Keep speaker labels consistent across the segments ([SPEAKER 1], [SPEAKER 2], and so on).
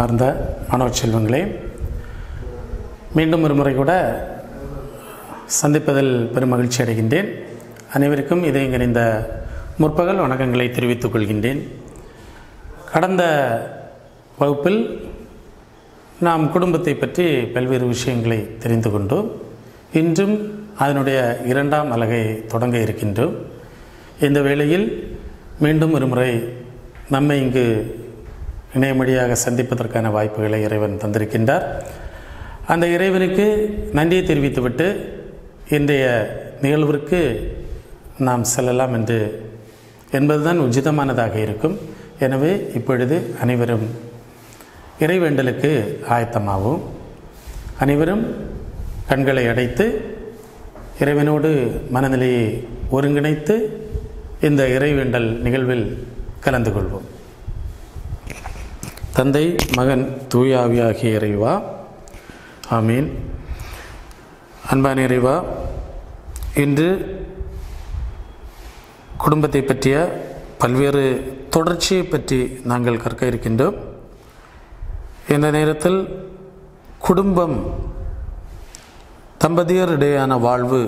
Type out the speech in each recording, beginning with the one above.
[SPEAKER 1] அன்பார்ந்த மாணவ செல்வங்களே மீண்டும் ஒரு முறை கூட சந்திப்பதில் பெரும் மகிழ்ச்சி அடைகின்றேன். அனைவருக்கும் இதை இந்த முற்பகல் வணக்கங்களை தெரிவித்துக் கொள்கின்றேன். கடந்த வகுப்பில் நாம் குடும்பத்தை பற்றி பல்வேறு விஷயங்களை தெரிந்து கொண்டோம். இன்றும் அதனுடைய இரண்டாம் அலகை தொடங்க இருக்கின்றோம். இந்த வேளையில் மீண்டும் ஒரு முறை நம்மை இங்கு இணையமொழியாக சந்திப்பதற்கான வாய்ப்புகளை இறைவன் தந்திருக்கின்றார். அந்த இறைவனுக்கு நன்றியை தெரிவித்துவிட்டு இன்றைய நிகழ்விற்கு நாம் செல்லலாம் என்று என்பதுதான் உச்சிதமானதாக இருக்கும். எனவே இப்பொழுது அனைவரும் இறைவேண்டலுக்கு ஆயத்தமாகும் அனைவரும் கண்களை அடைத்து இறைவனோடு மனநிலையை ஒருங்கிணைத்து இந்த இறைவேண்டல் நிகழ்வில் கலந்து கொள்வோம். தந்தை மகன் தூயாவியாகிய இறைவா. ஆமீன். அன்பான இறைவா இன்று குடும்பத்தை பற்றிய பல்வேறு தொடர்ச்சியை பற்றி நாங்கள் கற்க இருக்கின்றோம். இந்த நேரத்தில் குடும்பம் தம்பதியரிடையான வாழ்வு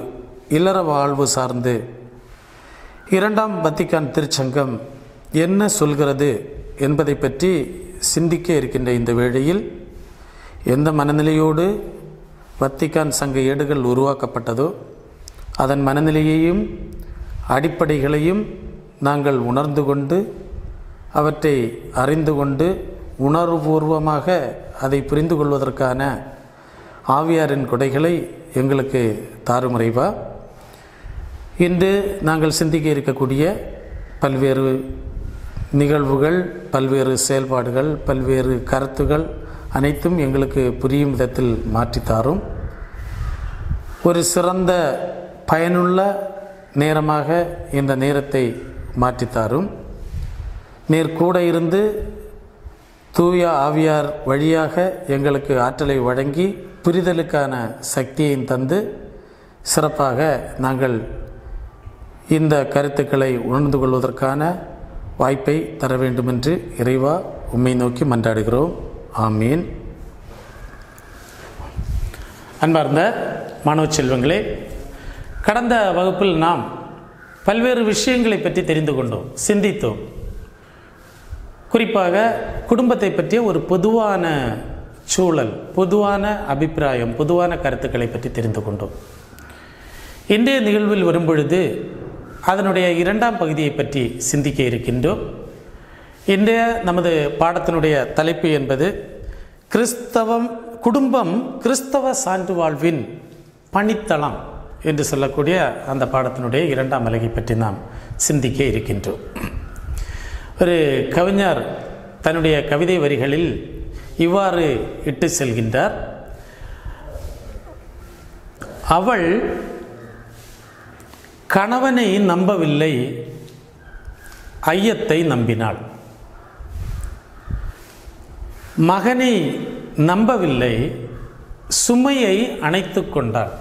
[SPEAKER 1] இல்லற வாழ்வு சார்ந்து இரண்டாம் வத்திக்கான் திருச்சங்கம் என்ன சொல்கிறது என்பதை பற்றி சிந்திக்க இருக்கின்ற இந்த வேளையில் எந்த மனநிலையோடு வத்திக்கான் சங்க ஏடுகள் உருவாக்கப்பட்டதோ அதன் மனநிலையையும் அடிப்படைகளையும் நாங்கள் உணர்ந்து கொண்டு அவற்றை அறிந்து கொண்டு உணர்வுபூர்வமாக அதை புரிந்து கொள்வதற்கான ஆவியாரின் கொடைகளை எங்களுக்கு தாறுமுறைவா இன்று நாங்கள் சிந்திக்க இருக்கக்கூடிய பல்வேறு நிகழ்வுகள் பல்வேறு செயல்பாடுகள் பல்வேறு கருத்துகள் அனைத்தும் எங்களுக்கு புரியும் விதத்தில் மாற்றித்தாரும் ஒரு சிறந்த பயனுள்ள நேரமாக இந்த நேரத்தை மாற்றித்தாரும் நீர் கூட இருந்து தூய ஆவியார் வழியாக எங்களுக்கு ஆற்றலை வழங்கி புரிதலுக்கான சக்தியையும் தந்து சிறப்பாக நாங்கள் இந்த கருத்துக்களை உணர்ந்து கொள்வதற்கான வாய்ப்பை தர வேண்டுமென்று இறைவா உம்மை நோக்கி மன்றாடுகிறோம். ஆமீன். அன்பார்ந்த மாணவ செல்வங்களே கடந்த வகுப்பில் நாம் பல்வேறு விஷயங்களை பற்றி தெரிந்து கொண்டோம் சிந்தித்தோம். குறிப்பாக குடும்பத்தை பற்றிய ஒரு பொதுவான சூழல் பொதுவான அபிப்பிராயம் பொதுவான கருத்துக்களை பற்றி தெரிந்து கொண்டோம். இன்றைய நிகழ்வில் வரும்பொழுது அதனுடைய இரண்டாம் பகுதியை பற்றி சிந்திக்க இருக்கின்றோம். இன்றைய நமது பாடத்தினுடைய தலைப்பு என்பது கிறிஸ்தவம் குடும்பம் கிறிஸ்தவ சான்று வாழ்வின் பணித்தளம் என்று சொல்லக்கூடிய அந்த பாடத்தினுடைய இரண்டாம் அலகை பற்றி நாம் சிந்திக்க இருக்கின்றோம். ஒரு கவிஞர் தன்னுடைய கவிதை வரிகளில் இவ்வாறு இட்டு செல்கின்றார். அவள் கணவனை நம்பவில்லை ஐயத்தை நம்பினாள். மகனை நம்பவில்லை சுமையை அணைத்து கொண்டாள்.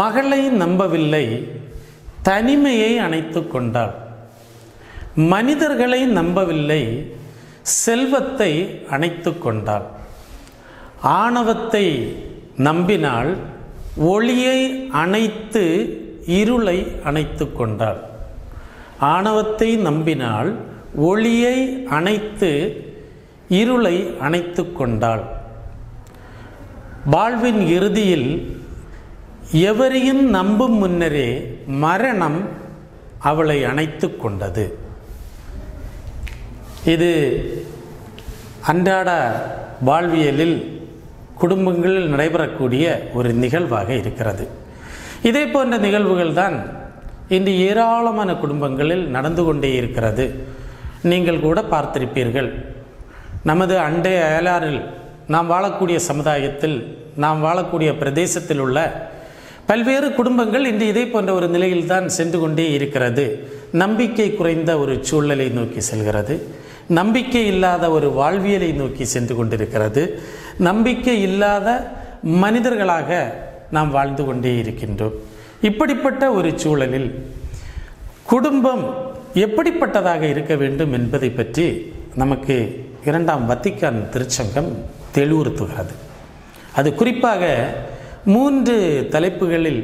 [SPEAKER 1] மகளை நம்பவில்லை தனிமையை அணைத்து கொண்டாள். மனிதர்களை நம்பவில்லை செல்வத்தை அணைத்து கொண்டாள். ஆணவத்தை நம்பினால் ஒளியை அணைத்து இருளை அணைத்து கொண்டாள். ஆணவத்தை நம்பினால் ஒளியை அணைத்து இருளை அணைத்து கொண்டாள். வாழ்வின் இறுதியில் எவரையும் நம்பும் முன்னரே மரணம் அவளை அணைத்து கொண்டது. இது அன்றாட வாழ்வியலில் குடும்பங்களில் நடைபெறக்கூடிய ஒரு நிகழ்வாக இருக்கிறது. இதே போன்ற நிகழ்வுகள் தான் இன்று ஏராளமான குடும்பங்களில் நடந்து கொண்டே இருக்கிறது. நீங்கள் கூட பார்த்திருப்பீர்கள். நமது அண்டை அயலாரில் நாம் வாழக்கூடிய சமுதாயத்தில் நாம் வாழக்கூடிய பிரதேசத்தில் உள்ள பல்வேறு குடும்பங்கள் இன்று இதே போன்ற ஒரு நிலையில்தான் சென்று கொண்டே இருக்கிறது. நம்பிக்கை குறைந்த ஒரு சூழலை நோக்கி செல்கிறது. நம்பிக்கை இல்லாத ஒரு வாழ்வியலை நோக்கி சென்று கொண்டிருக்கிறது. நம்பிக்கை இல்லாத மனிதர்களாக நாம் வாழ்ந்து கொண்டே இருக்கின்றோம். இப்படிப்பட்ட ஒரு சூழலில் குடும்பம் எப்படிப்பட்டதாக இருக்க வேண்டும் என்பதை பற்றி நமக்கு இரண்டாம் வத்திக்கான் திருச்சங்கம் தெளிவுறுத்துகிறது. அது குறிப்பாக மூன்று தலைப்புகளில்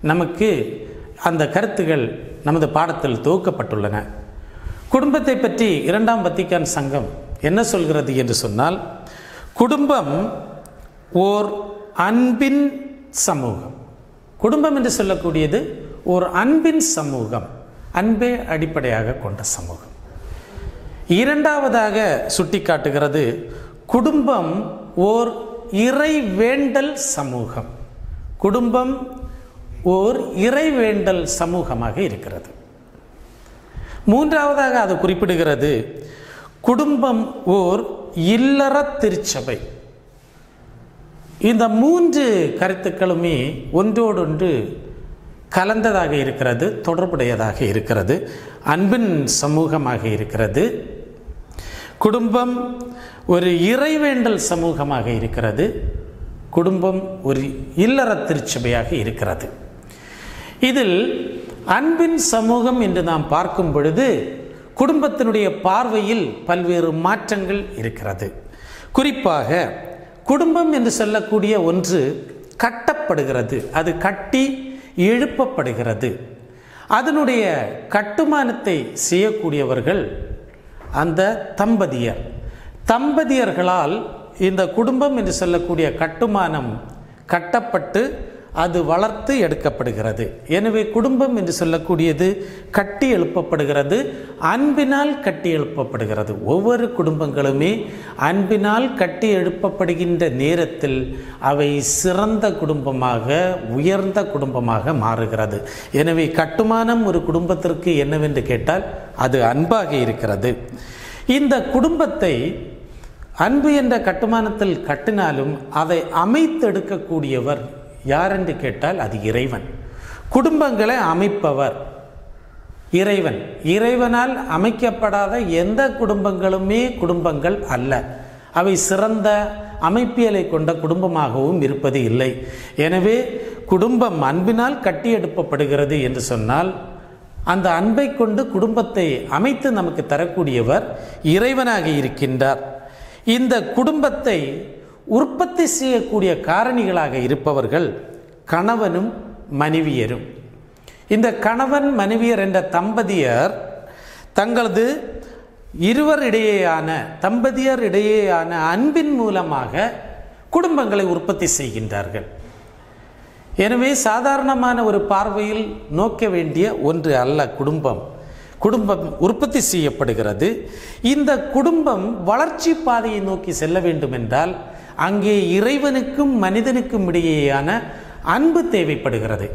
[SPEAKER 1] நமக்கு அந்த கருத்துகள் நமது பாடத்தில் தொகுக்கப்பட்டுள்ளன. குடும்பத்தை பற்றி இரண்டாம் வத்திக்கான் சங்கம் என்ன சொல்கிறது என்று சொன்னால் குடும்பம் ஓர் அன்பின் சமூகம். குடும்பம் என்று சொல்லக்கூடியது ஓர் அன்பின் சமூகம் அன்பே அடிப்படையாக கொண்ட சமூகம். இரண்டாவதாக சுட்டிக்காட்டுகிறது குடும்பம் ஓர் இறைவேண்டல் சமூகம். குடும்பம் ஓர் இறைவேண்டல் சமூகமாக இருக்கிறது. மூன்றாவதாக அது குறிப்பிடுகிறது குடும்பம் ஓர் இல்லற திருச்சபை. இந்த மூன்று கருத்துக்களுமே ஒன்றோடொன்று கலந்ததாக இருக்கிறது தொடர்புடையதாக இருக்கிறது அன்பின் சமூகமாக இருக்கிறது. குடும்பம் ஒரு இறைவேண்டல் சமூகமாக இருக்கிறது. குடும்பம் ஒரு இல்லற திருச்சபையாக இருக்கிறது. இதில் அன்பின் சமூகம் என்று நாம் பார்க்கும் பொழுது குடும்பத்தினுடைய பார்வையில் பல்வேறு மாற்றங்கள் இருக்கிறது. குறிப்பாக குடும்பம் என்று சொல்லக்கூடிய ஒன்று கட்டப்படுகிறது. அது கட்டி எழுப்பப்படுகிறது. அதனுடைய கட்டுமானத்தை செய்யக்கூடியவர்கள் அந்த தம்பதியர். தம்பதியர்களால் இந்த குடும்பம் என்று சொல்லக்கூடிய கட்டுமானம் கட்டப்பட்டு அது வளர்த்து எடுக்கப்படுகிறது. எனவே குடும்பம் என்று சொல்லக்கூடியது கட்டி எழுப்பப்படுகிறது அன்பினால் கட்டி எழுப்பப்படுகிறது. ஒவ்வொரு குடும்பங்களுமே அன்பினால் கட்டி எழுப்பப்படுகின்ற நேரத்தில் அவை சிறந்த குடும்பமாக உயர்ந்த குடும்பமாக மாறுகிறது. எனவே கட்டுமானம் ஒரு குடும்பத்திற்கு என்னவென்று கேட்டால் அது அன்பாக இருக்கிறது. இந்த குடும்பத்தை அன்பு என்ற கட்டுமானத்தில் கட்டினாலும் அதை அமைத்தெடுக்கக்கூடியவர் யார் என்று கேட்டால் அது இறைவன். குடும்பங்களை அமைப்பவர் இறைவன். இறைவனால் அமைக்கப்படாத எந்த குடும்பங்களுமே குடும்பங்கள் அல்ல. அவை சிறந்த அமைப்பியலை கொண்ட குடும்பமாகவும் இருப்பது இல்லை. எனவே குடும்பம் அன்பினால் கட்டியெடுப்பப்படுகிறது என்று சொன்னால் அந்த அன்பை கொண்டு குடும்பத்தை அமைத்து நமக்கு தரக்கூடியவர் இறைவனாக இருக்கின்றார். இந்த குடும்பத்தை உற்பத்தி செய்யக்கூடிய காரணிகளாக இருப்பவர்கள் கணவனும் மனைவியரும். இந்த கணவன் மனைவியர் என்ற தம்பதியர் தங்களது இருவர் இடையேயான தம்பதியர் இடையேயான அன்பின் மூலமாக குடும்பங்களை உற்பத்தி செய்கின்றார்கள். எனவே சாதாரணமான ஒரு பார்வையில் நோக்க வேண்டிய ஒன்று அல்ல குடும்பம். குடும்பம் உற்பத்தி செய்யப்படுகிறது. இந்த குடும்பம் வளர்ச்சி பாதையை நோக்கி செல்ல வேண்டும் என்றால் அங்கே இறைவனுக்கும் மனிதனுக்கும் இடையேயான அன்பு தேவைப்படுகிறது.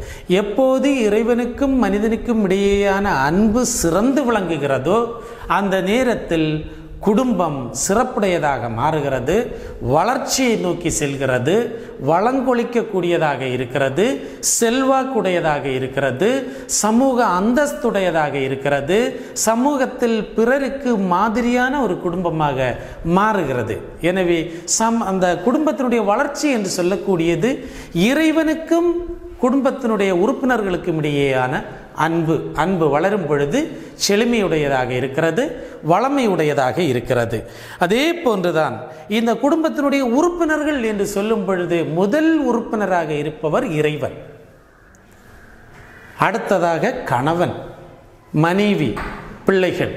[SPEAKER 1] எப்போது இறைவனுக்கும் மனிதனுக்கும் இடையேயான அன்பு சிறந்து விளங்குகிறதோ அந்த நேரத்தில் குடும்பம் சிறப்புடையதாக மாறுகிறது வளர்ச்சியை நோக்கி செல்கிறது வளங்கொழிக்கக்கூடியதாக இருக்கிறது செல்வாக்குடையதாக இருக்கிறது சமூக அந்தஸ்துடையதாக இருக்கிறது சமூகத்தில் பிறருக்கு மாதிரியான ஒரு குடும்பமாக மாறுகிறது. எனவே சம் அந்த குடும்பத்தினுடைய வளர்ச்சி என்று சொல்லக்கூடியது இறைவனுக்கும் குடும்பத்தினுடைய உறுப்பினர்களுக்கும் இடையேயான அன்பு அன்பு வளரும் பொழுது செழுமையுடையதாக இருக்கிறது வளமையுடையதாக இருக்கிறது. அதே போன்றுதான் இந்த குடும்பத்தினுடைய உறுப்பினர்கள் என்று சொல்லும் பொழுது முதல் உறுப்பினராக இருப்பவர் இறைவன். அடுத்ததாக கணவன் மனைவி பிள்ளைகள்.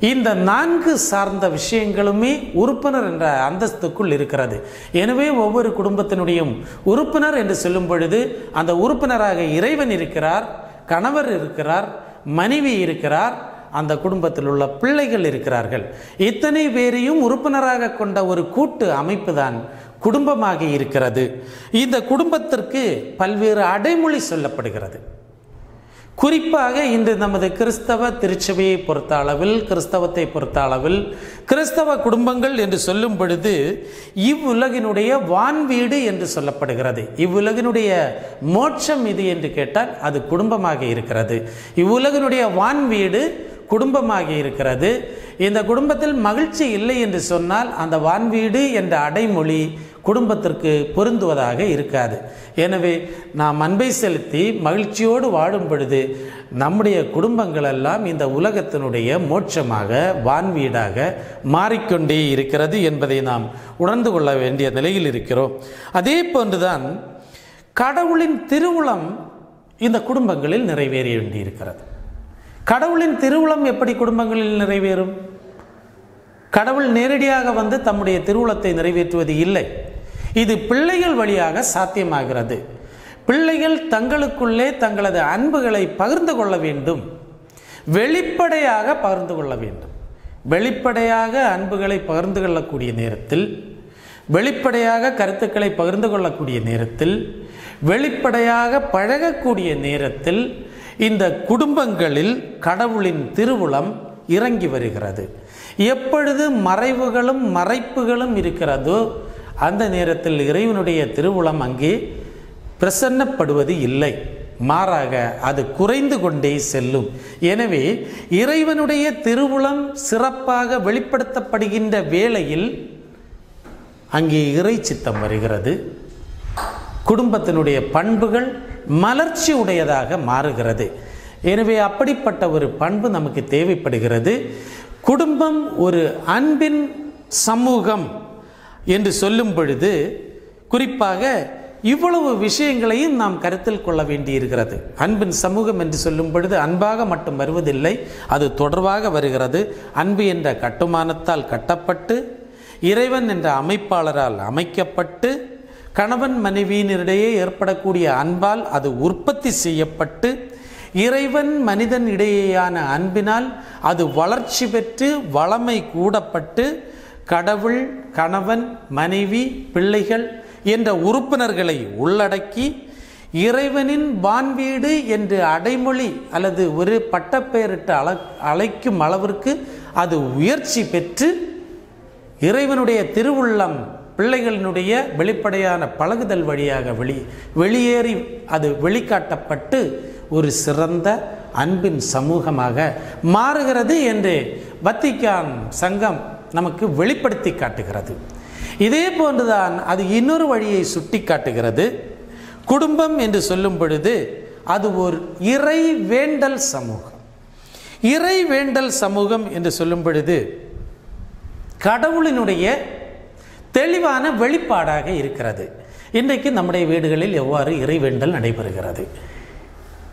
[SPEAKER 1] இந்த நான்கு சார்ந்த விஷயங்களுமே உறுப்பினர் என்ற அந்தஸ்துக்குள் இருக்கிறது. எனவே ஒவ்வொரு குடும்பத்தினுடையும் உறுப்பினர் என்று சொல்லும் பொழுது அந்த உறுப்பினராக இறைவன் இருக்கிறார் கணவர் இருக்கிறார் மனைவி இருக்கிறார் அந்த குடும்பத்தில் உள்ள பிள்ளைகள் இருக்கிறார்கள். இத்தனை பேரையும் உறுப்பினராக கொண்ட ஒரு கூட்டு அமைப்பு தான் குடும்பமாக இருக்கிறது. இந்த குடும்பத்திற்கு பல்வேறு அடைமொழி சொல்லப்படுகிறது. குறிப்பாக இன்று நமது கிறிஸ்தவ திருச்சபையை பொறுத்த அளவில் கிறிஸ்தவத்தை பொறுத்த அளவில் கிறிஸ்தவ குடும்பங்கள் என்று சொல்லும் பொழுது இவ்வுலகினுடைய வான்வீடு என்று சொல்லப்படுகிறது. இவ்வுலகினுடைய மோட்சம் இது என்று கேட்டால் அது குடும்பமாக இருக்கிறது. இவ்வுலகினுடைய வான்வீடு குடும்பமாக இருக்கிறது. இந்த குடும்பத்தில் மகிழ்ச்சி இல்லை என்று சொன்னால் அந்த வான்வீடு என்ற அடைமொழி குடும்பத்திற்கு பொருந்துவதாக இருக்காது. எனவே நாம் அன்பை செலுத்தி மகிழ்ச்சியோடு வாழும் பொழுது நம்முடைய குடும்பங்கள் எல்லாம் இந்த உலகத்தினுடைய மோட்சமாக வான்வீடாக மாறிக்கொண்டே இருக்கிறது என்பதை நாம் உணர்ந்து கொள்ள வேண்டிய நிலையில் இருக்கிறோம். அதே போன்றுதான் கடவுளின் திருவுளம் இந்த குடும்பங்களில் நிறைவேற வேண்டியிருக்கிறது கடவுளின் திருவுளம் எப்படி குடும்பங்களில் நிறைவேறும்? கடவுள் நேரடியாக வந்து தம்முடைய திருவுளத்தை நிறைவேற்றுவது இல்லை. இது பிள்ளைகள் வழியாக சாத்தியமாகிறது. பிள்ளைகள் தங்களுக்குள்ளே தங்களது அன்புகளை பகிர்ந்து கொள்ள வேண்டும். வெளிப்படையாக பகிர்ந்து கொள்ள வேண்டும். வெளிப்படையாக அன்புகளை பகிர்ந்து கொள்ளக்கூடிய நேரத்தில் வெளிப்படையாக கருத்துக்களை பகிர்ந்து கொள்ளக்கூடிய நேரத்தில் வெளிப்படையாக பழகக்கூடிய நேரத்தில் இந்த குடும்பங்களில் கடவுளின் திருவுளம் இறங்கி வருகிறது. எப்பொழுது மறைவுகளும் மறைப்புகளும் இருக்கிறதோ அந்த நேரத்தில் இறைவனுடைய திருவுளம் அங்கே பிரசன்னப்படுவது இல்லை. மாறாக அது குறைந்து கொண்டே செல்லும். எனவே இறைவனுடைய திருவுளம் சிறப்பாக வெளிப்படுத்தப்படுகின்ற வேளையில் அங்கே இறை சித்தம் வருகிறது. குடும்பத்தினுடைய பண்புகள் மலர்ச்சி உடையதாக மாறுகிறது. எனவே அப்படிப்பட்ட ஒரு பண்பு நமக்கு தேவைப்படுகிறது. குடும்பம் ஒரு அன்பின் சமூகம் என்று சொல்லும் பொழுது குறிப்பாக இவ்வளவு விஷயங்களையும் நாம் கருத்தில் கொள்ள வேண்டியிருக்கிறது. அன்பின் சமூகம் என்று சொல்லும் பொழுது அன்பாக மட்டும் வருவதில்லை அது தொடர்பாக வருகிறது. அன்பு என்ற கட்டுமானத்தால் கட்டப்பட்டு இறைவன் என்ற அமைப்பாளரால் அமைக்கப்பட்டு கணவன் மனைவியினரிடையே ஏற்படக்கூடிய அன்பால் அது உற்பத்தி செய்யப்பட்டு இறைவன் மனிதன் இடையேயான அன்பினால் அது வளர்ச்சி பெற்று வளமை கூடப்பட்டு கடவுள் கணவன் மனைவி பிள்ளைகள் என்ற உறுப்பினர்களை உள்ளடக்கி இறைவனின் வான்வீடு என்று அடைமொழி அல்லது ஒரு பட்டப்பெயரிட்டு அழ அழைக்கும் அளவிற்கு அது உயர்ச்சி பெற்று இறைவனுடைய திருவுள்ளம் பிள்ளைகளினுடைய வெளிப்படையான பழகுதல் வழியாக வெளி வெளியேறி அது வெளிக்காட்டப்பட்டு ஒரு சிறந்த அன்பின் சமூகமாக மாறுகிறது என்று வத்திக்கான் சங்கம் நமக்கு வெளிப்படுத்தி காட்டுகிறது. இதே போன்றுதான் அது இன்னொரு வழியை சுட்டி காட்டுகிறது. குடும்பம் என்று சொல்லும் பொழுது அது ஒரு இறை வேண்டல் சமூகம். இறை வேண்டல் சமூகம் என்று சொல்லும் பொழுது கடவுளினுடைய தெளிவான வெளிப்பாடாக இருக்கிறது. இன்றைக்கு நம்முடைய வீடுகளில் எவ்வாறு இறைவேண்டல் நடைபெறுகிறது?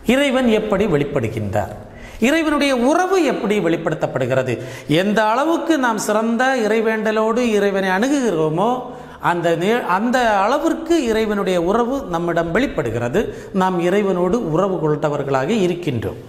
[SPEAKER 1] இறைவன் எப்படி வெளிப்படுகின்றார்? இறைவனுடைய உறவு எப்படி வெளிப்படுத்தப்படுகிறது? எந்த அளவுக்கு நாம் சிறந்த இறைவேண்டலோடு இறைவனை அணுகுகிறோமோ அந்த நே அந்த அளவிற்கு இறைவனுடைய உறவு நம்மிடம் வெளிப்படுகிறது. நாம் இறைவனோடு உறவு கொண்டவர்களாக இருக்கின்றோம்.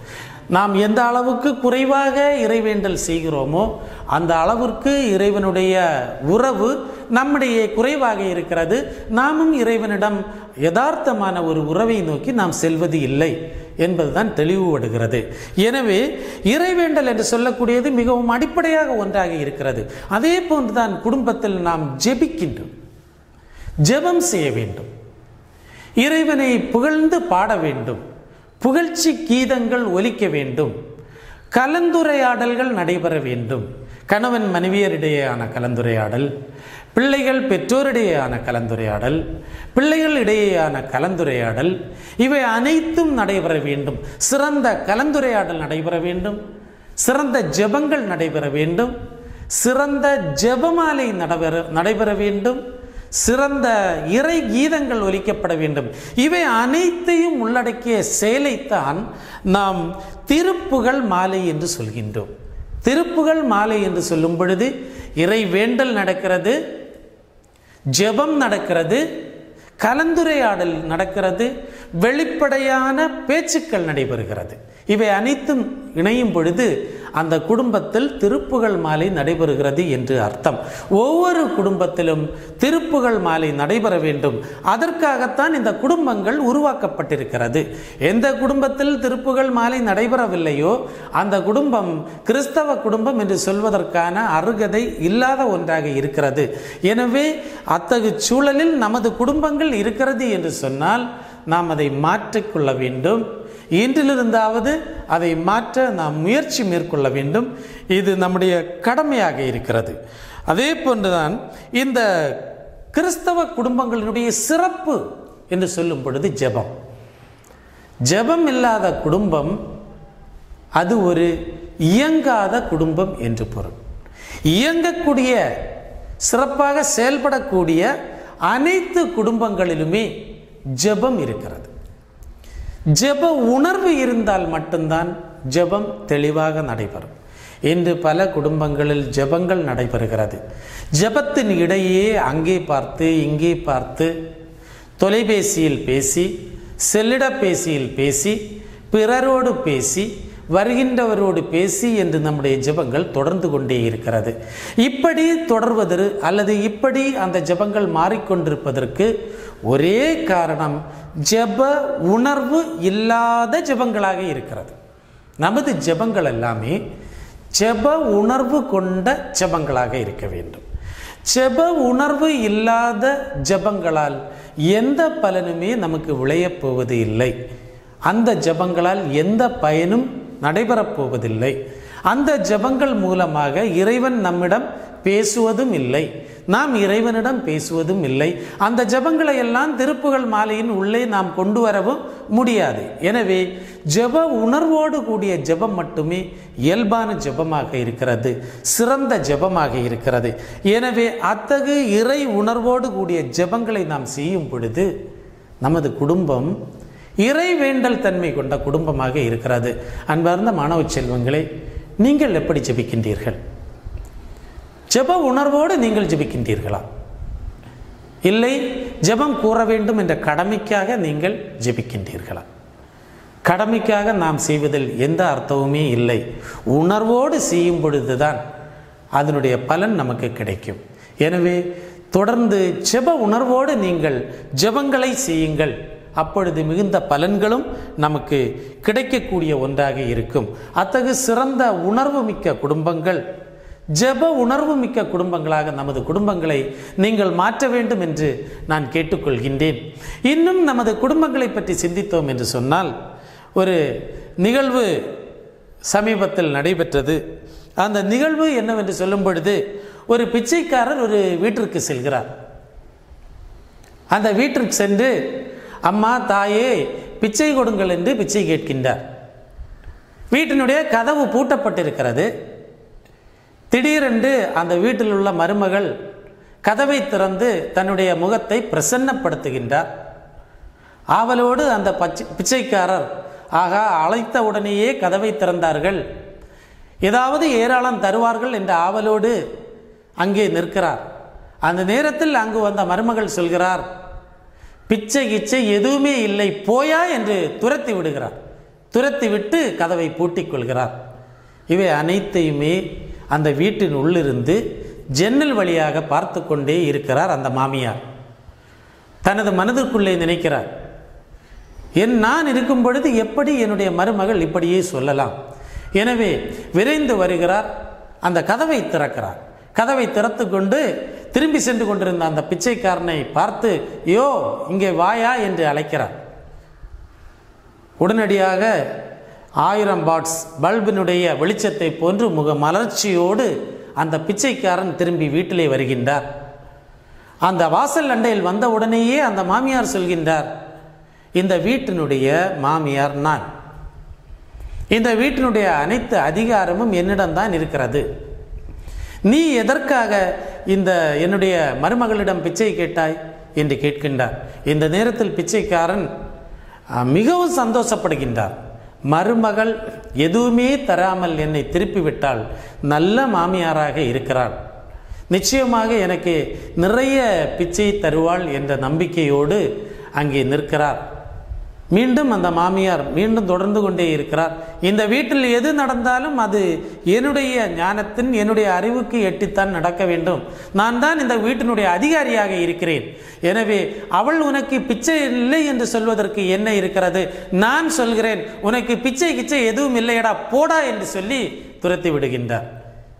[SPEAKER 1] நாம் எந்த அளவுக்கு குறைவாக இறைவேண்டல் செய்கிறோமோ அந்த அளவிற்கு இறைவனுடைய உறவு நம்முடைய குறைவாக இருக்கிறது. நாமும் இறைவனிடம் யதார்த்தமான ஒரு உறவை நோக்கி நாம் செல்வது இல்லை. என்பதுதான் தெளிவுபடுகிறது. எனவே இறைவேண்டல் என்று சொல்லக்கூடியது மிகவும் அடிப்படையாக ஒன்றாக இருக்கிறது. அதே போன்றுதான் குடும்பத்தில் நாம் ஜெபிக்கின்றோம். ஜெபம் செய்ய வேண்டும். இறைவனை புகழ்ந்து பாட வேண்டும். புகழ்ச்சி கீதங்கள் ஒலிக்க வேண்டும். கலந்துரையாடல்கள் நடைபெற வேண்டும். கணவன் மனைவியரிடையேயான கலந்துரையாடல் பிள்ளைகள் பெற்றோரிடையேயான கலந்துரையாடல் பிள்ளைகள் இடையேயான கலந்துரையாடல் இவை அனைத்தும் நடைபெற வேண்டும். சிறந்த கலந்துரையாடல் நடைபெற வேண்டும். சிறந்த ஜெபங்கள் நடைபெற வேண்டும். சிறந்த ஜெபமாலை நடைபெற நடைபெற வேண்டும். சிறந்த இறை கீதங்கள் ஒலிக்கப்பட வேண்டும். இவை அனைத்தையும் உள்ளடக்கிய செயலைத்தான் நாம் திருப்புகள் மாலை என்று சொல்கின்றோம். திருப்புகள் மாலை என்று சொல்லும் பொழுது இறை வேண்டல் நடக்கிறது. ஜெபம் நடக்கிறது கலந்துரையாடல் நடக்கிறது வெளிப்படையான பேச்சுக்கள் நடைபெறுகிறது. இவை அனைத்தும் இணையும் பொழுது அந்த குடும்பத்தில் திருப்புகள் மாலை நடைபெறுகிறது என்று அர்த்தம். ஒவ்வொரு குடும்பத்திலும் திருப்புகள் மாலை நடைபெற வேண்டும். அதற்காகத்தான் இந்த குடும்பங்கள் உருவாக்கப்பட்டிருக்கிறது. எந்த குடும்பத்தில் திருப்புகள் மாலை நடைபெறவில்லையோ அந்த குடும்பம் கிறிஸ்தவ குடும்பம் என்று சொல்வதற்கான அருகதை இல்லாத ஒன்றாக இருக்கிறது. எனவே அத்தகு சூழலில் நமது குடும்பங்கள் இருக்கிறது என்று சொன்னால் நாம் அதை மாற்றிக்கொள்ள வேண்டும். இன்றிலிருந்தாவது அதை மாற்ற நாம் முயற்சி மேற்கொள்ள வேண்டும். இது நம்முடைய கடமையாக இருக்கிறது. அதே போன்றுதான் இந்த கிறிஸ்தவ குடும்பங்களினுடைய சிறப்பு என்று சொல்லும் பொழுது ஜெபம். ஜெபம் இல்லாத குடும்பம் அது ஒரு இயங்காத குடும்பம் என்று பொருள். இயங்கக்கூடிய சிறப்பாக செயல்படக்கூடிய அனைத்து குடும்பங்களிலுமே ஜெபம் இருக்கிறது. ஜெப உணர்வு இருந்தால் மட்டும்தான் ஜெபம் தெளிவாக நடைபெறும். இன்று பல குடும்பங்களில் ஜெபங்கள் நடைபெறுகிறது. ஜெபத்தின் இடையே அங்கே பார்த்து இங்கே பார்த்து தொலைபேசியில் பேசி செல்லிடப்பேசியில் பேசி பிறரோடு பேசி வருகின்றவரோடு பேசி என்று நம்முடைய ஜெபங்கள் தொடர்ந்து கொண்டே இருக்கிறது. இப்படி தொடர்வது அல்லது இப்படி அந்த ஜெபங்கள் மாறிக்கொண்டிருப்பதற்கு ஒரே காரணம் ஜெப உணர்வு இல்லாத ஜெபங்களாக இருக்கிறது. நமது ஜெபங்கள் எல்லாமே ஜெப உணர்வு கொண்ட ஜெபங்களாக இருக்க வேண்டும். ஜெப உணர்வு இல்லாத ஜெபங்களால் எந்த பலனுமே நமக்கு விளையப்போவது இல்லை. அந்த ஜெபங்களால் எந்த பயனும் நடைபெறப் போவதில்லை அந்த ஜெபங்கள் மூலமாக இறைவன் நம்மிடம் பேசுவதும் இல்லை. நாம் இறைவனிடம் பேசுவதும் இல்லை. அந்த ஜெபங்களை எல்லாம் திருப்புகள் மாலையின் உள்ளே நாம் கொண்டு வரவும் முடியாது. எனவே ஜெப உணர்வோடு கூடிய ஜெபம் மட்டுமே இயல்பான ஜெபமாக இருக்கிறது சிறந்த ஜெபமாக இருக்கிறது. எனவே அத்தகு இறை உணர்வோடு கூடிய ஜெபங்களை நாம் செய்யும் பொழுது நமது குடும்பம் இறை வேண்டல் தன்மை கொண்ட குடும்பமாக இருக்கிறது. அன்பார்ந்த மாணவ செல்வங்களே நீங்கள் எப்படி ஜெபிக்கின்றீர்கள்? ஜெப உணர்வோடு நீங்கள் ஜெபிக்கின்றீர்களா? இல்லை ஜெபம் கூற வேண்டும் என்ற கடமைக்காக நீங்கள் ஜெபிக்கின்றீர்களா? கடமைக்காக நாம் செய்வதில் எந்த அர்த்தமுமே இல்லை. உணர்வோடு செய்யும் பொழுதுதான் அதனுடைய பலன் நமக்கு கிடைக்கும். எனவே தொடர்ந்து ஜெப உணர்வோடு நீங்கள் ஜெபங்களை செய்யுங்கள். அப்பொழுது மிகுந்த பலன்களும் நமக்கு கிடைக்கக்கூடிய ஒன்றாக இருக்கும். அத்தகு சிறந்த உணர்வு மிக்க குடும்பங்கள் ஜெப உணர்வு மிக்க குடும்பங்களாக நமது குடும்பங்களை நீங்கள் மாற்ற வேண்டும் என்று நான் கேட்டுக்கொள்கின்றேன். இன்னும் நமது குடும்பங்களை பற்றி சிந்தித்தோம் என்று சொன்னால் ஒரு நிகழ்வு சமீபத்தில் நடைபெற்றது. அந்த நிகழ்வு என்னவென்று சொல்லும் பொழுது ஒரு பிச்சைக்காரர் ஒரு வீட்டிற்கு செல்கிறார். அந்த வீட்டிற்கு சென்று அம்மா தாயே பிச்சை கொடுங்கள் என்று பிச்சை கேட்கின்றார். வீட்டினுடைய கதவு பூட்டப்பட்டிருக்கிறது. திடீரென்று அந்த வீட்டில் உள்ள மருமகள் கதவை திறந்து தன்னுடைய முகத்தை பிரசன்னப்படுத்துகின்றார். ஆவலோடு அந்த பச்சை பிச்சைக்காரர் ஆகா அழைத்த உடனேயே கதவை திறந்தார்கள். ஏதாவது ஏராளம் தருவார்கள் என்ற ஆவலோடு அங்கே நிற்கிறார். அந்த நேரத்தில் அங்கு வந்த மருமகள் சொல்கிறார் பிச்சை கிச்சை எதுவுமே இல்லை போயா என்று துரத்தி விடுகிறார். துரத்தி விட்டு கதவை பூட்டிக் கொள்கிறார். இவை அனைத்தையுமே அந்த வீட்டின் உள்ளிருந்து ஜன்னல் வழியாக பார்த்து கொண்டே இருக்கிறார் அந்த மாமியார். தனது மனதிற்குள்ளே நினைக்கிறார் என் நான் இருக்கும் பொழுது எப்படி என்னுடைய மருமகள் இப்படியே சொல்லலாம்? எனவே விரைந்து வருகிறார் அந்த கதவை திறக்கிறார். கதவை திறத்து கொண்டு திரும்பி சென்று கொண்டிருந்த அந்த பிச்சைக்காரனை பார்த்து யோ இங்கே வாயா? என்று அழைக்கிறார். உடனடியாக ஆயிரம் பாட்ஸ் பல்பினுடைய வெளிச்சத்தை போன்று முக மலர்ச்சியோடு அந்த பிச்சைக்காரன் திரும்பி வீட்டிலே வருகின்றார். அந்த வாசல் அண்டையில் வந்த உடனேயே அந்த மாமியார் சொல்கின்றார் இந்த வீட்டினுடைய மாமியார் நான். இந்த வீட்டினுடைய அனைத்து அதிகாரமும் என்னிடம்தான் இருக்கிறது. நீ எதற்காக இந்த என்னுடைய மருமகளிடம் பிச்சை கேட்டாய்? என்று கேட்கின்றார். இந்த நேரத்தில் பிச்சைக்காரன் மிகவும் சந்தோஷப்படுகின்றார். மருமகள் எதுவுமே தராமல் என்னை திருப்பிவிட்டால் நல்ல மாமியாராக இருக்கிறாள். நிச்சயமாக எனக்கு நிறைய பிச்சை தருவாள் என்ற நம்பிக்கையோடு அங்கே நிற்கிறார். மீண்டும் அந்த மாமியார் மீண்டும் தொடர்ந்து கொண்டே இருக்கிறார். இந்த வீட்டில் எது நடந்தாலும் அது என்னுடைய ஞானத்தின் என்னுடைய அறிவுக்கு எட்டித்தான் நடக்க வேண்டும். நான் தான் இந்த வீட்டினுடைய அதிகாரியாக இருக்கிறேன். எனவே அவள் உனக்கு பிச்சை இல்லை என்று சொல்வதற்கு என்ன இருக்கிறது? நான் சொல்கிறேன் உனக்கு பிச்சை கிச்சை எதுவும் இல்லையடா போடா என்று சொல்லி துரத்தி விடுகின்றார்.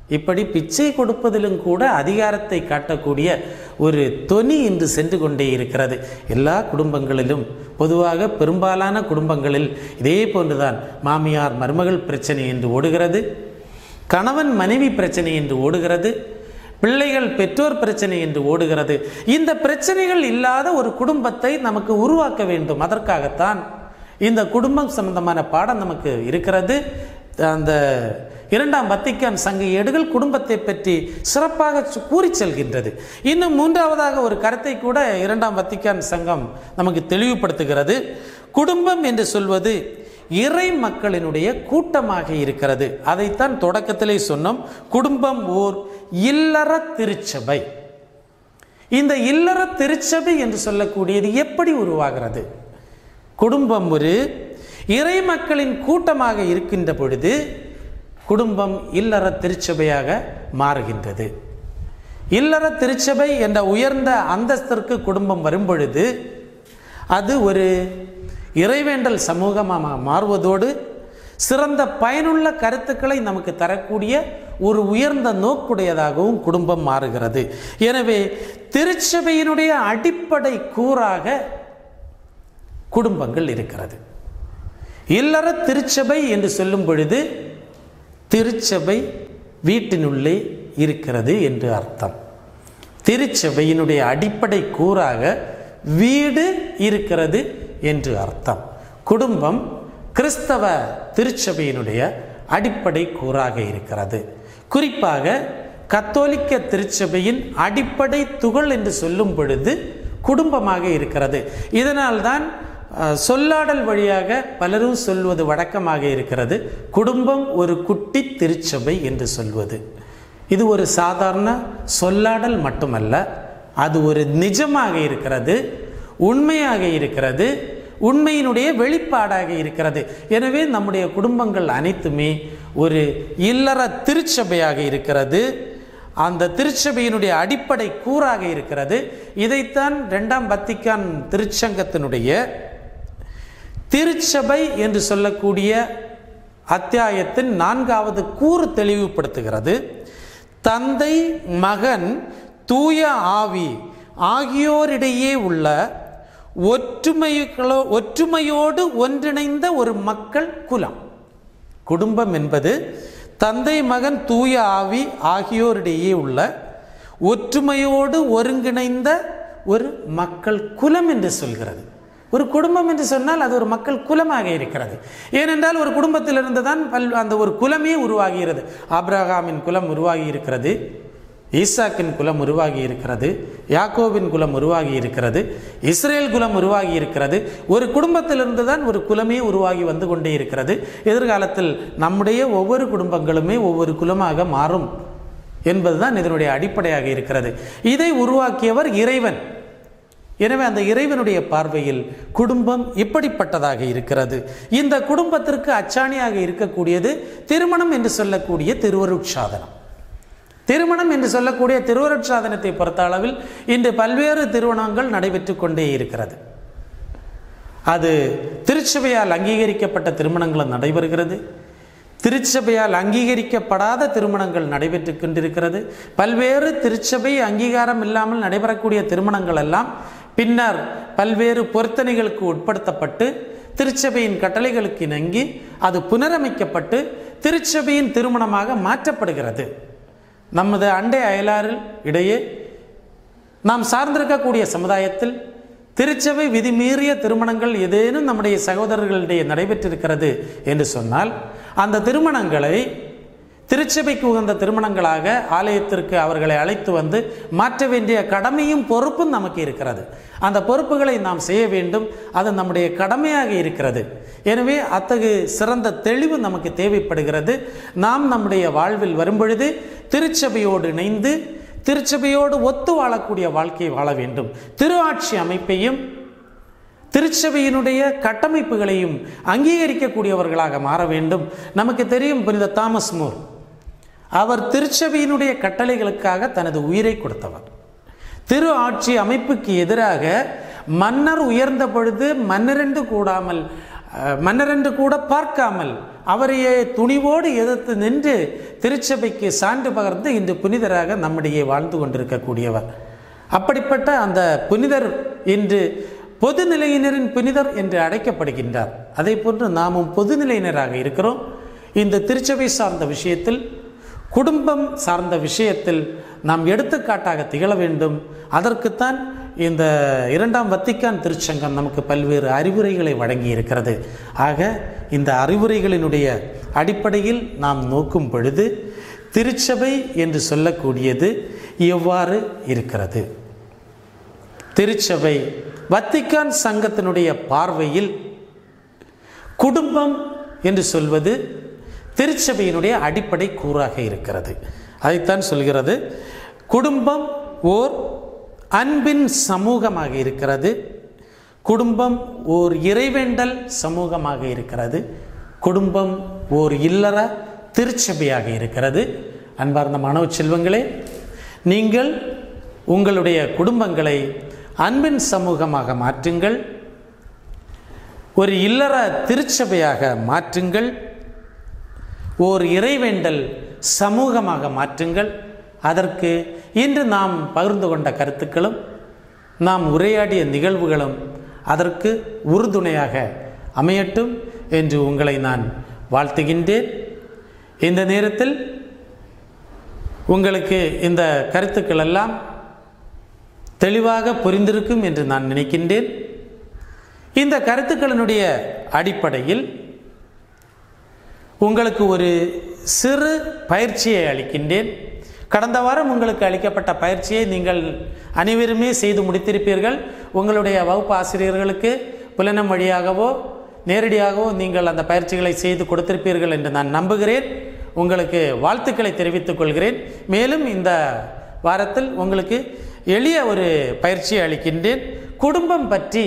[SPEAKER 1] இப்படி பிச்சை கொடுப்பதிலும் கூட அதிகாரத்தை காட்டக்கூடிய ஒரு தொனி இன்று சென்று கொண்டே இருக்கிறது. எல்லா குடும்பங்களிலும் பொதுவாக பெரும்பாலான குடும்பங்களில் இதே போன்றுதான் மாமியார் மருமகள் பிரச்சனை என்று ஓடுகிறது கணவன் மனைவி பிரச்சனை என்று ஓடுகிறது பிள்ளைகள் பெற்றோர் பிரச்சனை என்று ஓடுகிறது. இந்த பிரச்சனைகள் இல்லாத ஒரு குடும்பத்தை நமக்கு உருவாக்க வேண்டும். அதற்காகத்தான் இந்த குடும்பம் சம்பந்தமான பாடம் நமக்கு இருக்கிறது. அந்த இரண்டாம் வத்திக்கான் சங்க ஏடுகள் குடும்பத்தை பற்றி சிறப்பாக கூறி செல்கின்றது. இன்னும் மூன்றாவதாக ஒரு கருத்தை கூட இரண்டாம் வத்திக்கான் சங்கம் நமக்கு தெளிவுபடுத்துகிறது. குடும்பம் என்று சொல்வது இறை மக்களினுடைய கூட்டமாக இருக்கிறது. அதைத்தான் தொடக்கத்திலே சொன்னோம். குடும்பம் ஓர் இல்லற திருச்சபை. இந்த இல்லற திருச்சபை என்று சொல்லக்கூடியது எப்படி உருவாகிறது? குடும்பம் ஒரு இறை மக்களின் கூட்டமாக இருக்கின்ற பொழுது குடும்பம் இல்லற திருச்சபையாக மாறுகின்றது. இல்லற திருச்சபை என்ற உயர்ந்த அந்தஸ்திற்கு குடும்பம் வரும்பொழுது அது ஒரு இறைவேண்டல் சமூகமாக மாறுவதோடு சிறந்த பயனுள்ள கருத்துக்களை நமக்கு தரக்கூடிய ஒரு உயர்ந்த நோக்குடையதாகவும் குடும்பம் மாறுகிறது. எனவே திருச்சபையினுடைய அடிப்படை கூறாக குடும்பங்கள் இருக்கிறது. இல்லற திருச்சபை என்று சொல்லும் பொழுது திருச்சபை வீட்டினுள்ளே இருக்கிறது என்று அர்த்தம். திருச்சபையினுடைய அடிப்படை கூறாக வீடு இருக்கிறது என்று அர்த்தம். குடும்பம் கிறிஸ்தவ திருச்சபையினுடைய அடிப்படை கூறாக இருக்கிறது. குறிப்பாக கத்தோலிக்க திருச்சபையின் அடிப்படை துகள் என்று சொல்லும் பொழுது குடும்பமாக இருக்கிறது. இதனால்தான் சொல்லாடல் வழியாக பலரும் சொல்வது வழக்கமாக இருக்கிறது. குடும்பம் ஒரு குட்டி திருச்சபை என்று சொல்வது. இது ஒரு சாதாரண சொல்லாடல் மட்டுமல்ல அது ஒரு நிஜமாக இருக்கிறது உண்மையாக இருக்கிறது உண்மையினுடைய வெளிப்பாடாக இருக்கிறது. எனவே நம்முடைய குடும்பங்கள் அனைத்துமே ஒரு இல்லற திருச்சபையாக இருக்கிறது. அந்த திருச்சபையினுடைய அடிப்படை கூறாக இருக்கிறது. இதைத்தான் ரெண்டாம் வத்திக்கான் திருச்சங்கத்தினுடைய திருச்சபை என்று சொல்லக்கூடிய அத்தியாயத்தின் நான்காவது கூறு தெளிவுபடுத்துகிறது. தந்தை மகன் தூய ஆவி ஆகியோரிடையே உள்ள ஒற்றுமைகளோ ஒற்றுமையோடு ஒன்றிணைந்த ஒரு மக்கள் குலம். குடும்பம் என்பது தந்தை மகன் தூய ஆவி ஆகியோரிடையே உள்ள ஒற்றுமையோடு ஒருங்கிணைந்த ஒரு மக்கள் குலம் என்று சொல்கிறது. ஒரு குடும்பம் என்று சொன்னால் அது ஒரு மக்கள் குலமாக இருக்கிறது. ஏனென்றால் ஒரு குடும்பத்திலிருந்து தான் பல் அந்த ஒரு குலமே உருவாகிறது. ஆப்ரஹாமின் குலம் உருவாகி இருக்கிறது. ஈசாக்கின் குலம் உருவாகி இருக்கிறது. யாக்கோவின் குலம் உருவாகி இருக்கிறது. இஸ்ரேல் குலம் உருவாகி இருக்கிறது. ஒரு குடும்பத்திலிருந்து தான் ஒரு குலமே உருவாகி வந்து கொண்டே இருக்கிறது. எதிர்காலத்தில் நம்முடைய ஒவ்வொரு குடும்பங்களுமே ஒவ்வொரு குலமாக மாறும் என்பதுதான் இதனுடைய அடிப்படையாக இருக்கிறது. இதை உருவாக்கியவர் இறைவன். எனவே அந்த இறைவனுடைய பார்வையில் குடும்பம் இப்படிப்பட்டதாக இருக்கிறது. இந்த குடும்பத்திற்கு அச்சாணியாக இருக்கக்கூடியது திருமணம் என்று சொல்லக்கூடிய திருவருட்சாதனம். திருமணம் என்று சொல்லக்கூடிய திருவருட்சாதனத்தை பொறுத்த அளவில் இன்று பல்வேறு திருமணங்கள் நடைபெற்று கொண்டே இருக்கிறது. அது திருச்சபையால் அங்கீகரிக்கப்பட்ட திருமணங்களும் நடைபெறுகிறது. திருச்சபையால் அங்கீகரிக்கப்படாத திருமணங்கள் நடைபெற்று கொண்டிருக்கிறது. பல்வேறு திருச்சபை அங்கீகாரம் இல்லாமல் நடைபெறக்கூடிய திருமணங்கள் எல்லாம் பின்னர் பல்வேறு பொருத்தனைகளுக்கு உட்படுத்தப்பட்டு திருச்சபையின் கட்டளைகளுக்கு இணங்கி அது புனரமைக்கப்பட்டு திருச்சபையின் திருமணமாக மாற்றப்படுகிறது. நமது அண்டை அயலாரில் இடையே நாம் சார்ந்திருக்கக்கூடிய சமுதாயத்தில் திருச்சபை விதிமீறிய திருமணங்கள் ஏதேனும் நம்முடைய சகோதரர்களிடையே நடைபெற்றிருக்கிறது என்று சொன்னால் அந்த திருமணங்களை திருச்சபைக்கு உகந்த திருமணங்களாக ஆலயத்திற்கு அவர்களை அழைத்து வந்து மாற்ற வேண்டிய கடமையும் பொறுப்பும் நமக்கு இருக்கிறது. அந்த பொறுப்புகளை நாம் செய்ய வேண்டும். அது நம்முடைய கடமையாக இருக்கிறது. எனவே அத்தகு சிறந்த தெளிவு நமக்கு தேவைப்படுகிறது. நாம் நம்முடைய வாழ்வில் வரும்பொழுது திருச்சபையோடு இணைந்து திருச்சபையோடு ஒத்து வாழக்கூடிய வாழ்க்கையை வாழ வேண்டும். திரு ஆட்சி அமைப்பையும் திருச்சபையினுடைய கட்டமைப்புகளையும் அங்கீகரிக்கக்கூடியவர்களாக மாற வேண்டும். நமக்கு தெரியும் புனித தாமஸ் மூர். அவர் திருச்சபையினுடைய கட்டளைகளுக்காக தனது உயிரை கொடுத்தவர். திரு ஆட்சி அமைப்புக்கு எதிராக மன்னர் உயர்ந்த பொழுது மன்னரென்று கூடாமல் மன்னரென்று கூட பார்க்காமல் அவரையே துணிவோடு எதிர்த்து நின்று திருச்சபைக்கு சான்று பகர்ந்து இன்று புனிதராக நம்மிடையே வாழ்ந்து கொண்டிருக்கக்கூடியவர். அப்படிப்பட்ட அந்த புனிதர் இன்று பொதுநிலையினரின் புனிதர் என்று அழைக்கப்படுகின்றார். அதே போன்று நாமும் பொதுநிலையினராக இருக்கிறோம். இந்த திருச்சபை சார்ந்த விஷயத்தில் குடும்பம் சார்ந்த விஷயத்தில் நாம் எடுத்துக்காட்டாக திகழ வேண்டும். அதற்குத்தான் இந்த இரண்டாம் வத்திக்கான் திருச்சங்கம் நமக்கு பல்வேறு அறிவுரைகளை வழங்கி இருக்கிறது ஆக இந்த அறிவுரைகளினுடைய அடிப்படையில் நாம் நோக்கும் பொழுது திருச்சபை என்று சொல்லக்கூடியது எவ்வாறு இருக்கிறது? திருச்சபை வத்திக்கான் சங்கத்தினுடைய பார்வையில் குடும்பம் என்று சொல்வது திருச்சபையினுடைய அடிப்படை கூறாக இருக்கிறது. அதைத்தான் சொல்கிறது குடும்பம் ஓர் அன்பின் சமூகமாக இருக்கிறது. குடும்பம் ஓர் இறைவேண்டல் சமூகமாக இருக்கிறது. குடும்பம் ஓர் இல்லற திருச்சபையாக இருக்கிறது. அன்பார்ந்த மாணவ செல்வங்களே நீங்கள் உங்களுடைய குடும்பங்களை அன்பின் சமூகமாக மாற்றுங்கள் ஒரு இல்லற திருச்சபையாக மாற்றுங்கள். ஓர் இறைவேண்டல் சமூகமாக மாற்றுங்கள். அதற்கு இன்று நாம் பகிர்ந்து கொண்ட கருத்துக்களும் நாம் உரையாடிய நிகழ்வுகளும் அதற்கு உறுதுணையாக அமையட்டும் என்று உங்களை நான் வாழ்த்துகின்றேன். இந்த நேரத்தில் உங்களுக்கு இந்த கருத்துக்கள் எல்லாம் தெளிவாக புரிந்திருக்கும் என்று நான் நினைக்கின்றேன். இந்த கருத்துக்களினுடைய அடிப்படையில் உங்களுக்கு ஒரு சிறு பயிற்சியை அளிக்கின்றேன். கடந்த வாரம் உங்களுக்கு அளிக்கப்பட்ட பயிற்சியை நீங்கள் அனைவருமே செய்து முடித்திருப்பீர்கள். உங்களுடைய வகுப்பு ஆசிரியர்களுக்கு புலனம் வழியாகவோ நேரடியாகவோ நீங்கள் அந்த பயிற்சிகளை செய்து கொடுத்திருப்பீர்கள் என்று நான் நம்புகிறேன். உங்களுக்கு வாழ்த்துக்களை தெரிவித்துக் கொள்கிறேன். மேலும் இந்த வாரத்தில் உங்களுக்கு எளிய ஒரு பயிற்சியை அளிக்கின்றேன். குடும்பம் பற்றி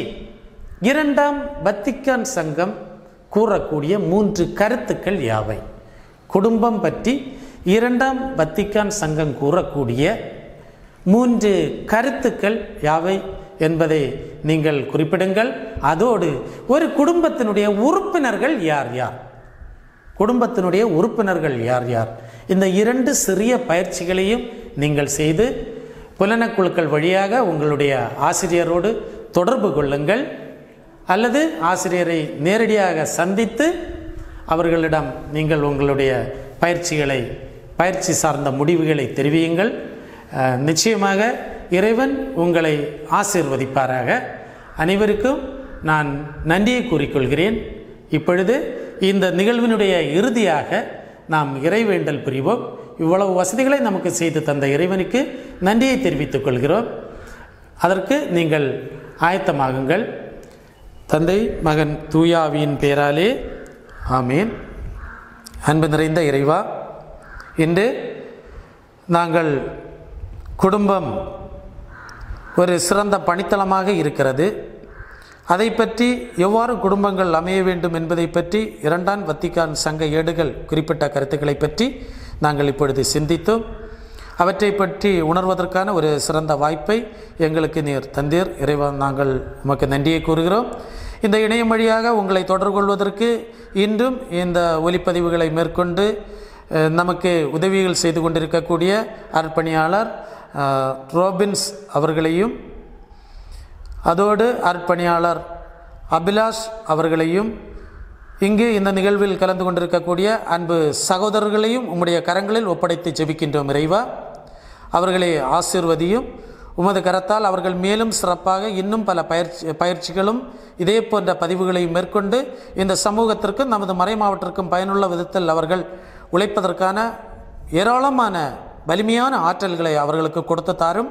[SPEAKER 1] இரண்டாம் வத்திக்கான் சங்கம் கூறக்கூடிய மூன்று கருத்துக்கள் யாவை? குடும்பம் பற்றி இரண்டாம் வத்திக்கான் சங்கம் கூறக்கூடிய மூன்று கருத்துக்கள் யாவை என்பதை நீங்கள் குறிப்பிடுங்கள். அதோடு ஒரு குடும்பத்தினுடைய உறுப்பினர்கள் யார் யார்? குடும்பத்தினுடைய உறுப்பினர்கள் யார் யார்? இந்த இரண்டு சிறிய பயிற்சிகளையும் நீங்கள் செய்து புலனக்குழுக்கள் வழியாக உங்களுடைய ஆசிரியரோடு தொடர்பு கொள்ளுங்கள். அல்லது ஆசிரியரை நேரடியாக சந்தித்து அவர்களிடம் நீங்கள் உங்களுடைய பயிற்சிகளை பயிற்சி சார்ந்த முடிவுகளை தெரிவியுங்கள். நிச்சயமாக இறைவன் உங்களை ஆசீர்வதிப்பாராக. அனைவருக்கும் நான் நன்றியை கூறிக்கொள்கிறேன். இப்பொழுது இந்த நிகழ்வினுடைய இறுதியாக நாம் இறைவேண்டல் புரிவோம். இவ்வளவு வசதிகளை நமக்கு செய்து தந்த இறைவனுக்கு நன்றியை தெரிவித்துக் கொள்கிறோம். அதற்கு நீங்கள் ஆயத்தமாகுங்கள். தந்தை மகன் தூயாவியின் பேராலே ஆமீன். அன்பு நிறைந்த இறைவா இன்று நாங்கள் குடும்பம் ஒரு சிறந்த பணித்தளமாக இருக்கிறது. அதை பற்றி எவ்வாறு குடும்பங்கள் அமைய வேண்டும் என்பதை பற்றி இரண்டாம் வத்திக்கான் சங்க ஏடுகள் குறிப்பிட்ட கருத்துக்களை பற்றி நாங்கள் இப்பொழுது சிந்தித்தோம். அவற்றை பற்றி உணர்வதற்கான ஒரு சிறந்த வாய்ப்பை எங்களுக்கு நீர் தந்தீர். இறைவன் நாங்கள் உமக்கு நன்றியை கூறுகிறோம். இந்த இணையம் வழியாக உங்களை தொடர்பு கொள்வதற்கு இன்றும் இந்த ஒலிப்பதிவுகளை மேற்கொண்டு நமக்கு உதவிகள் செய்து கொண்டிருக்கக்கூடிய அர்ப்பணியாளர் ரோபின்ஸ் அவர்களையும் அதோடு அர்ப்பணியாளர் அபிலாஷ் அவர்களையும் இங்கு இந்த நிகழ்வில் கலந்து கொண்டிருக்கக்கூடிய அன்பு சகோதரர்களையும் உம்முடைய கரங்களில் ஒப்படைத்து ஜெபிக்கின்றோம் இறைவா. அவர்களை ஆசீர்வதியும். உமது கரத்தால் அவர்கள் மேலும் சிறப்பாக இன்னும் பல பயிற்சி பயிற்சிகளும் இதே போன்ற பதிவுகளையும் மேற்கொண்டு இந்த சமூகத்திற்கும் நமது மறைமாவட்டிற்கும் பயனுள்ள விதத்தில் அவர்கள் உழைப்பதற்கான ஏராளமான வலிமையான ஆற்றல்களை அவர்களுக்கு கொடுத்து தாரும்.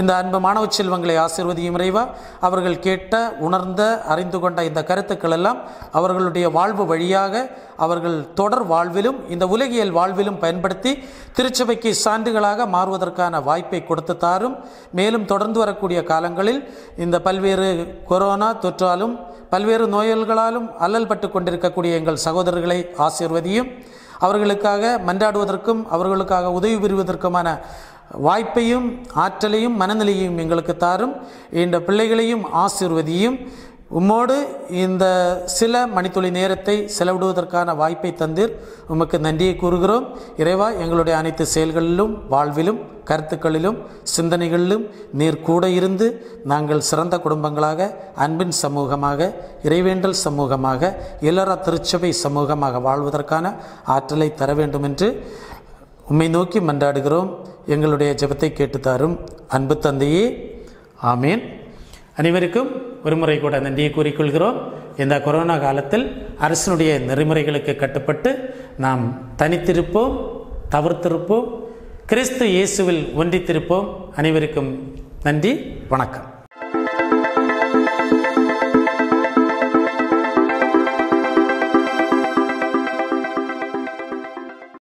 [SPEAKER 1] இந்த அன்பு மாணவ செல்வங்களை ஆசிர்வதியும் இறைவா. அவர்கள் கேட்ட உணர்ந்த அறிந்து கொண்ட இந்த கருத்துக்கள் எல்லாம் அவர்களுடைய வாழ்வு வழியாக அவர்கள் தொடர் வாழ்விலும் இந்த உலகியல் வாழ்விலும் பயன்படுத்தி திருச்சபைக்கு சான்றுகளாக மாறுவதற்கான வாய்ப்பை கொடுத்து தாரும். மேலும் தொடர்ந்து வரக்கூடிய காலங்களில் இந்த பல்வேறு கொரோனா தொற்றாலும் பல்வேறு நோய்களாலும் அல்லல்பட்டு கொண்டிருக்கக்கூடிய எங்கள் சகோதரர்களை ஆசிர்வதியும். அவர்களுக்காக மன்றாடுவதற்கும் அவர்களுக்காக உதவி பெறுவதற்குமான வாய்ப்பையும் ஆற்றலையும் மனநிலையையும் எங்களுக்கு தாரும். இந்த பிள்ளைகளையும் ஆசீர்வதியும் உம்மோடு இந்த சில மணித்துளி நேரத்தை செலவிடுவதற்கான வாய்ப்பை தந்தீர். உமக்கு நன்றியை கூறுகிறோம். இறைவா எங்களுடைய அனைத்து செயல்களிலும் வாழ்விலும் கருத்துக்களிலும் சிந்தனைகளிலும் நீர் கூட இருந்து நாங்கள் சிறந்த குடும்பங்களாக அன்பின் சமூகமாக இறைவேண்டல் சமூகமாக இல்லற திருச்சபை சமூகமாக வாழ்வதற்கான ஆற்றலை தர வேண்டும் என்று உம்மை நோக்கி மன்றாடுகிறோம். எங்களுடைய ஜெபத்தை கேட்டுத்தாரும் அன்பு தந்தையே. ஆமேன். அனைவருக்கும் ஒருமுறை கூட நன்றியை கூறிக்கொள்கிறோம். இந்த கொரோனா காலத்தில் அரசினுடைய நெறிமுறைகளுக்கு கட்டுப்பட்டு நாம் தனித்திருப்போம் தவிர்த்திருப்போம் கிறிஸ்து இயேசுவில் ஒன்றித்திருப்போம். அனைவருக்கும் நன்றி வணக்கம்.